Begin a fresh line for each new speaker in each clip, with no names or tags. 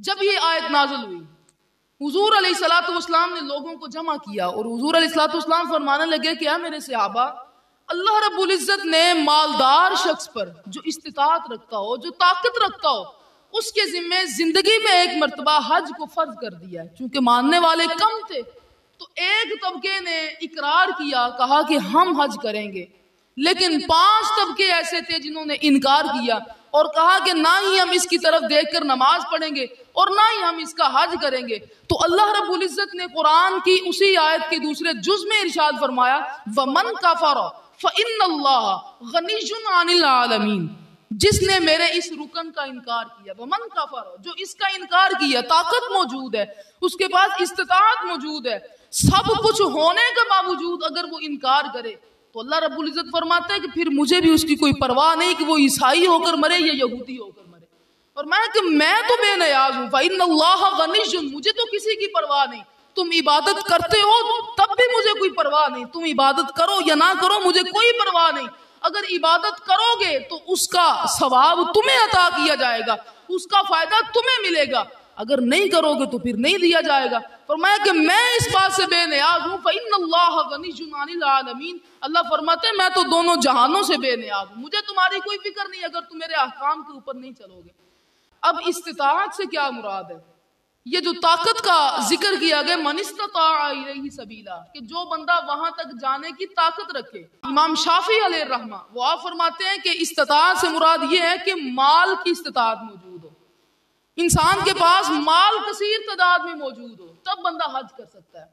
जब ये आयत नाजल हुई, हुजूर अलैहिस्सलाम ने लोगों को जमा किया और हुजूर अलैहिस्सलाम फरमाने लगे क्या मेरे सहाबा, अल्लाह रब्बुल इज़्ज़त ने मालदार शख्स पर जो इस्तितात रखता हो, जो ताकत रखता हो, उसके जिम्मे ज़िंदगी में एक मरतबा हज को फ़र्ज़ कर दिया क्योंकि मानने वाले कम थे तो एक तबके ने इकरार किया, कहा कि हम हज करेंगे। लेकिन पाँच तबके ऐसे थे जिन्होंने इनकार किया और कहा कि ना ही हम इसकी तरफ़ देखकर नमाज़ पढ़ेंगे और ना ही हम इसका हज करेंगे। तो अल्लाह रब्बुल इज़्ज़त ने कुरान की उसी आयत के दूसरे जुज में इरशाद फरमाया, वमन कफर आलमीन। जिसने मेरे इस रुकन का इनकार किया, वमन कफर, जो इसका इनकार किया, ताकत मौजूद है, उसके पास इस्तात मौजूद है, सब कुछ होने के बावजूद अगर वो इनकार करे तो अल्लाह रब्बुल इज़्ज़त फरमाता है कि फिर मुझे भी उसकी कोई परवाह नहीं कि वो ईसाई होकर मरे या यहूदी होकर मरे। और मैं कि मैं तो बेनयाज हूँ भाई मुझे तो किसी की परवाह नहीं। तुम इबादत करते हो, तब भी मुझे कोई परवाह नहीं। तुम इबादत करो या ना करो, मुझे कोई परवाह नहीं। अगर इबादत करोगे तो उसका सवाब तुम्हें अता किया जाएगा, उसका फ़ायदा तुम्हें मिलेगा। अगर नहीं करोगे तो फिर नहीं दिया जाएगा। फरमाया कि मैं इस बात से बेनियाज हूँ फ़ैनमीन अल्लाह फरमाते हैं, मैं तो दोनों जहानों से बेनियाज हूँ। मुझे तुम्हारी कोई फ़िक्र नहीं अगर तुम मेरे अहकाम के ऊपर नहीं चलोगे। अब इस्तात से क्या मुराद है? ये जो ताकत का ज़िक्र किया गया मनिस्ता सबीला, कि जो बंदा वहाँ तक जाने की ताकत रखे। इमाम शाफी रहमा, वो आप फरमाते हैं कि इस्तात से मुराद ये है कि माल की इस्तात हो इंसान के पास माल कसीर तादाद में मौजूद हो तब बंदा हज कर सकता है।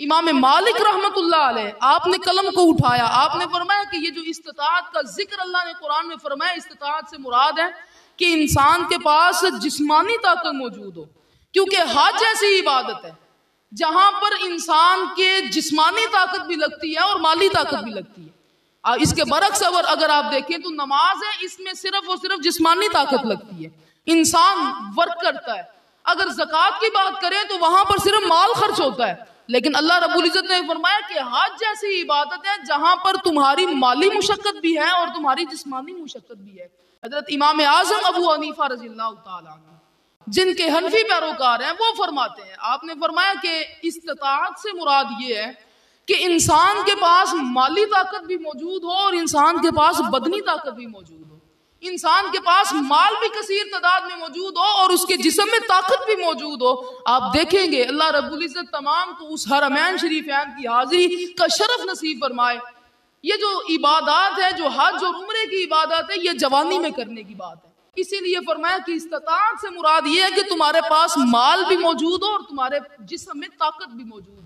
इमाम मालिक रहमत आपने कलम को उठाया आपने फरमाया कि ये जो इस्तात का ज़िक्र अल्लाह ने कुरान में फरमाया इस्तात से मुराद है कि इंसान के पास जिस्मानी ताकत मौजूद हो क्योंकि हज ऐसी इबादत है जहाँ पर इंसान के जिस्मानी ताकत भी लगती है और माली ताकत भी लगती है। इसके बरक्स अगर अगर आप देखें तो नमाज़ है, इसमें सिर्फ़ और सिर्फ़ जिस्मानी ताकत लगती है। इंसान वर्क करता है। अगर जक़ात की बात करें तो वहाँ पर सिर्फ़ माल खर्च होता है। लेकिन अल्लाह रब्बुल इज़्ज़त ने फरमाया कि हज जैसी इबादत है, जहाँ पर तुम्हारी माली मुशक्कत भी है और तुम्हारी जिस्मानी मुशक्कत भी है। हज़रत इमाम आज़म अबू हनीफा रज़ी जिनके हनफी पैरोकार हैं, वो फरमाते हैं, आपने फरमाया कि इस्तात से मुराद ये है कि इंसान के पास माली ताकत भी मौजूद हो और इंसान के पास बदनी ताकत भी मौजूद हो। इंसान के पास माल भी कसीर तादाद में मौजूद हो और उसके जिसम में ताकत भी मौजूद हो। आप देखेंगे, अल्लाह रब्बुल इज़्ज़त तमाम को उस हरमैन शरीफैन की हाजिरी का शरफ नसीब फरमाए। ये जो इबादत है, जो हज और उम्र की इबादत है, ये जवानी में करने की बात है। इसीलिए फरमाया कि इस्तात से मुराद ये है कि तुम्हारे पास माल भी मौजूद हो और तुम्हारे जिसम में ताकत भी मौजूद हो।